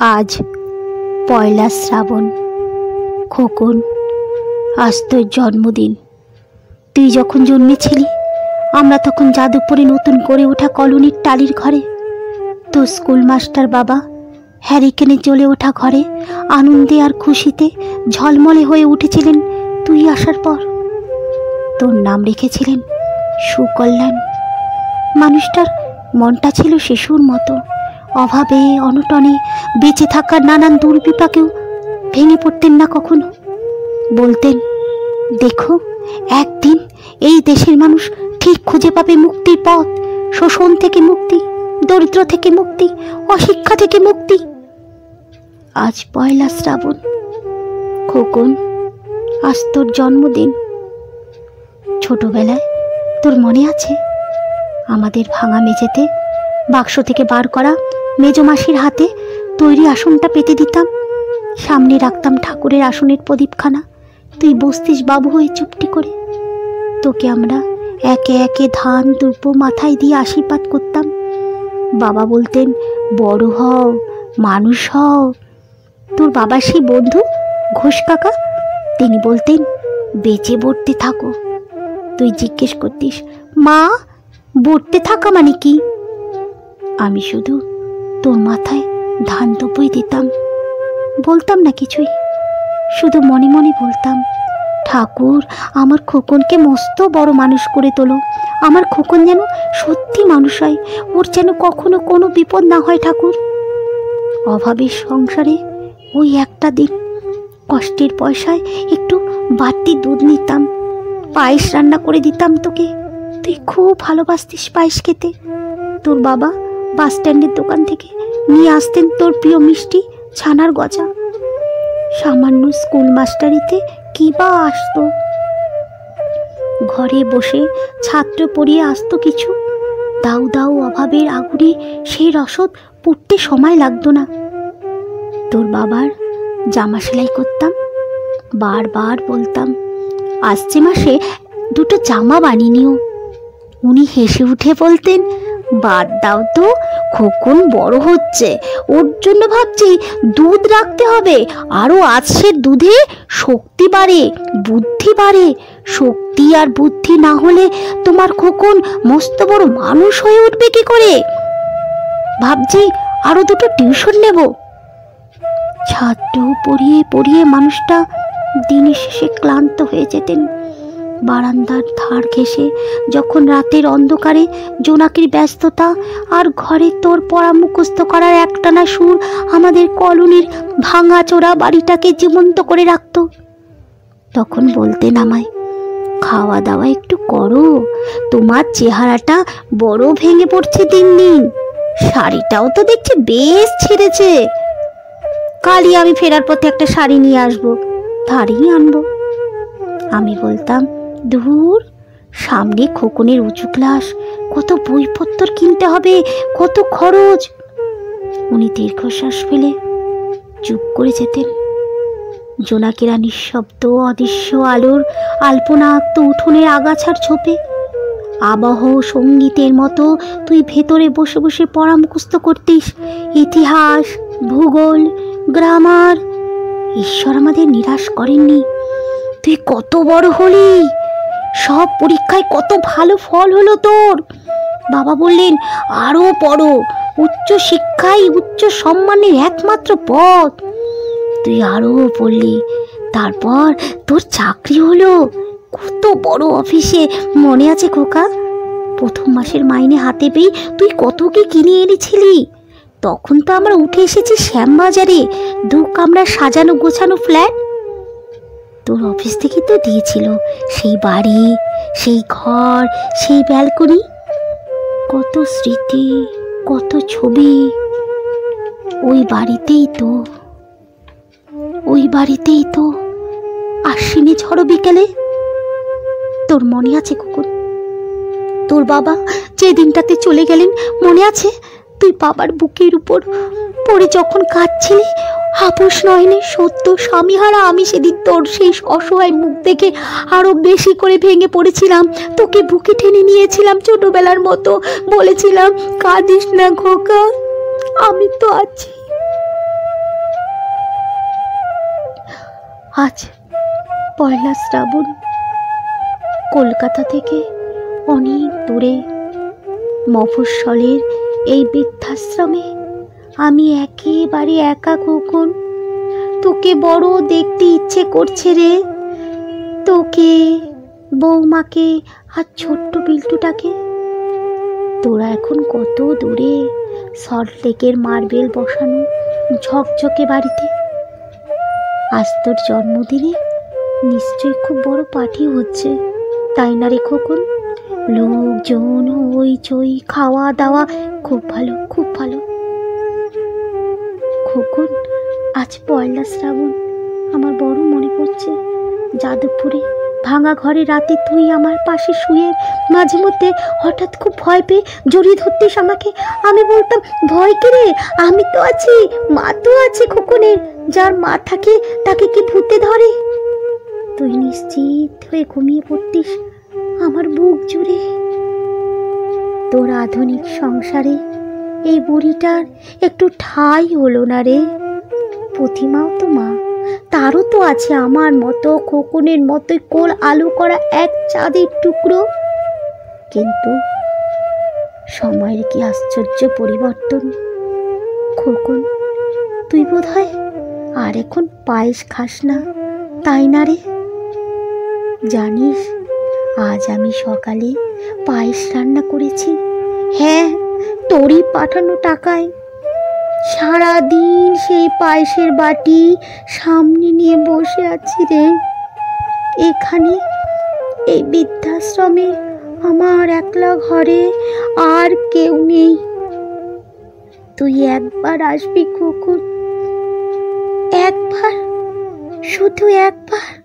আজ পয়লা শ্রাবণ, খোকন, আজ তোর জন্মদিন। তুই যখন জন্মেছিলি, আমরা তখন যাদবপুরে নতুন করে ওঠা কলোনির টালির ঘরে। তোর স্কুল মাস্টার বাবা হ্যারিকেনে চলে ওঠা ঘরে আনন্দে আর খুশিতে ঝলমলে হয়ে উঠেছিলেন তুই আসার পর। তোর নাম রেখেছিলেন সুকল্যাণ। মানুষটার মনটা ছিল শিশুর মতো। অভাবে, অনটনে বেঁচে থাকার নানান দুর্বিপাকেও ভেঙে পড়তেন না কখনো। বলতেন, দেখো, একদিন এই দেশের মানুষ ঠিক খুঁজে পাবে মুক্তির পথ। শোষণ থেকে মুক্তি, দরিদ্র থেকে মুক্তি, অশিক্ষা থেকে মুক্তি। আজ পয়লা শ্রাবণ, খোকন, আজ তোর জন্মদিন। ছোটবেলায় তোর মনে আছে? আমাদের ভাঙা মেঝেতে বাক্স থেকে বার করা মেজমাসির হাতে তৈরি আসনটা পেতে দিতাম। সামনে রাখতাম ঠাকুরের আসনের প্রদীপখানা। তুই বসতিস বাবু হয়ে চুপটি করে। তোকে আমরা একে একে ধান দুর্ব মাথায় দিয়ে আশীর্বাদ করতাম। বাবা বলতেন, বড় হও, মানুষ হও। তোর বাবা সেই বন্ধু, ঘোষ কাকা? তিনি বলতেন, বেঁচে বড়তে থাকো। তুই জিজ্ঞেস করতিস, মা, বড়তে থাকা মানে কি? আমি শুধু তোর মাথায় ধান দুপুই দিতাম। বলতাম না কিছুই। শুধু মনে মনে বলতাম, ঠাকুর, আমার খোকনকে মস্ত বড় মানুষ করে তোলো। আমার খোকন যেন সত্যি মানুষ হয়। ওর যেন কখনো কোনো বিপদ না হয়, ঠাকুর। অভাবের সংসারে ওই একটা দিন কষ্টের পয়সায় একটু বাড়তি দুধ নিতাম। পায়েস রান্না করে দিতাম তোকে। তুই খুব ভালোবাসতিস পায়েস খেতে। তোর বাবা বাস স্ট্যান্ডের দোকান থেকে নিয়ে আসতেন তোর প্রিয় মিষ্টি ছানার গজা। সামান্য স্কুল মাস্টারিতে কি বা আসতো? ঘরে বসে ছাত্র পড়িয়ে আসতো কিছু। দাউ দাউ অভাবের আগুনে সেই রসদ পড়তে সময় লাগতো না। তোর বাবার জামা সেলাই করতাম, বারবার বলতাম, আসছে মাসে দুটো জামা বানিয়ে নিও। উনি হেসে উঠে বলতেন বাদ দাও তো, খোকন বড় হচ্ছে। ওর জন্য ভাবছি দুধ রাখতে হবে। আরও আছে দুধে, শক্তি বাড়ে, বুদ্ধি বাড়ে। শক্তি আর বুদ্ধি না হলে তোমার খোকন মস্ত বড় মানুষ হয়ে উঠবে কি করে? ভাবছি আরও দুটো টিউশন নেব। ছাত্র পড়িয়ে পড়িয়ে মানুষটা দিনের শেষে ক্লান্ত হয়ে যেতেন। বারান্দার ধার ঘেসে যখন রাতের অন্ধকারে জোনাকির ব্যস্ততা আর ঘরে তোর পড়া মুখস্থ করার একটানা সুর আমাদের কলোনির ভাঙা চোরা বাড়িটাকে জীবন্ত করে রাখত। তখন বলতেন আমায় খাওয়া দাওয়া একটু করো, তোমার চেহারাটা বড় ভেঙে পড়ছে দিন দিন। শাড়িটাও তো দেখছি বেশ ছেড়েছে। কালই আমি ফেরার পথে একটা শাড়ি নিয়ে আসব ধারেই আনব। আমি বলতাম দূর সামনে খোকনের উঁচু ক্লাস কত বইপত্র কিনতে হবে, কত খরচ। উনি দীর্ঘশ্বাস ফেলে চুপ করে যেতেন। জোনাকিরা নিঃশব্দ অদৃশ্য আলোর আলপনা আঁকত উঠোনের আগাছার ছোপে। আবহ সঙ্গীতের মতো তুই ভেতরে বসে বসে পড়া মুখস্থ করতিস। ইতিহাস, ভূগোল, গ্রামার। ঈশ্বর আমাদের নিরাশ করেননি। তুই কত বড় হলি? সব পরীক্ষায় কত ভালো ফল হলো তোর। বাবা বললেন আরও পড়ো। উচ্চ শিক্ষাই উচ্চ সম্মানের একমাত্র পথ। তুই আরও পড়লি। তারপর তোর চাকরি হলো। কত বড় অফিসে। মনে আছে খোকা? প্রথম মাসের মাইনে হাতে পেয়ে তুই কত কি কিনে এনেছিলি? তখন তো আমরা উঠে এসেছি শ্যামবাজারে। দু কামরা সাজানো গোছানো ফ্ল্যাট। তোর অফিস থেকে তো দিয়েছিল। সেই বাড়ি, সেই ঘর, সেই ব্যালকনি। কত স্মৃতি, কত ছবি। ওই বাড়িতেই তো, ওই বাড়িতেই তো আশ্বিনী ঝড় বিকেলে তোর মনে আছে কুকুর? তোর বাবা যে দিনটাতে চলে গেলেন, মনে আছে? তুই বাবার বুকের উপর পড়ে যখন কাঁদছিলি আপস নয়নের সত্য স্বামীহারা আমি সেদিন তোর সেই অসহায় মুখ দেখে আরও বেশি করে ভেঙে পড়েছিলাম। তোকে বুকে টেনে নিয়েছিলাম ছোটোবেলার মতো। বলেছিলাম, কাঁদিস না খোকা, আমি তো আছি। আজ পয়লা শ্রাবণ, কলকাতা থেকে অনেক দূরে মফস্বলের এই বৃদ্ধাশ্রমে আমি একেবারে একা খোকন। তোকে বড় দেখতে ইচ্ছে করছে রে। তোকে, বৌমাকে আর ছোট্ট বিল্টুটাকে। তোরা এখন কত দূরে সল্টলেকের মার্বেল বসানো ঝকঝকে বাড়িতে। আজ তোর জন্মদিনে নিশ্চয়ই খুব বড় পার্টি হচ্ছে, তাই না রে খোকন? লোকজন ওই চই, খাওয়া দাওয়া, খুব ভালো খুব ভালো। খোকন আজ পয়লা শ্রাবণ। আমার বড় মনে পড়ছে, যাদবপুরে ভাঙা ঘরে রাতে তুই আমার পাশে শুয়ে মাঝে মধ্যে হঠাৎ খুব ভয় পেয়ে জড়িয়ে ধরতিস আমাকে। আমি বলতাম, ভয় রে? আমি তো আছি, মা তো আছে খোকনের, যার মা থাকে তাকে কি ভূতে ধরে? তুই নিশ্চিত হয়ে ঘুমিয়ে পড়তিস আমার বুক জুড়ে? তোর আধুনিক সংসারে এই বুড়িটার একটু ঠাই হলো না রে। প্রতিমাও তো মা, তারও তো আছে আমার মতো খোকনের মতোই কোল আলু করা এক চাঁদের টুকরো। কিন্তু সময়ের কি আশ্চর্য পরিবর্তন। খোকন, তুই বোধ হয় আর এখন পায়েস খাস না, তাই না রে? জানিস, আজ আমি সকালে পায়েস রান্না করেছি। হ্যাঁ তোরই পাঠানো টাকায়। সারাদিন সেই পায়েসের বাটি সামনে নিয়ে বসে আছি রে। এখানে এই বৃদ্ধাশ্রমে আমার একলা ঘরে আর কেউ নেই। তুই একবার আসবি কুকুর। একবার? শুধু একবার?